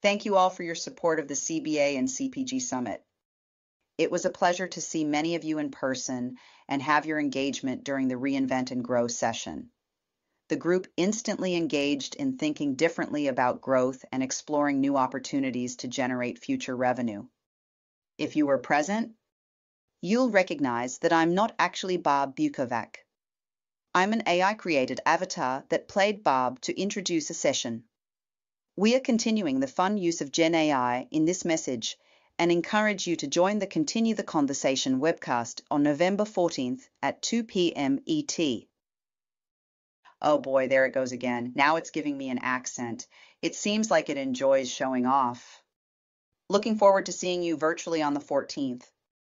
Thank you all for your support of the CBA and CPG Summit. It was a pleasure to see many of you in person and have your engagement during the Reinvent and Grow session. The group instantly engaged in thinking differently about growth and exploring new opportunities to generate future revenue. If you were present, you'll recognize that I'm not actually Barb Bukovac. I'm an AI created avatar that played Barb to introduce a session. We are continuing the fun use of Gen AI in this message and encourage you to join the Continue the Conversation webcast on November 14th at 2 p.m. ET. Oh boy, there it goes again. Now it's giving me an accent. It seems like it enjoys showing off. Looking forward to seeing you virtually on the 14th.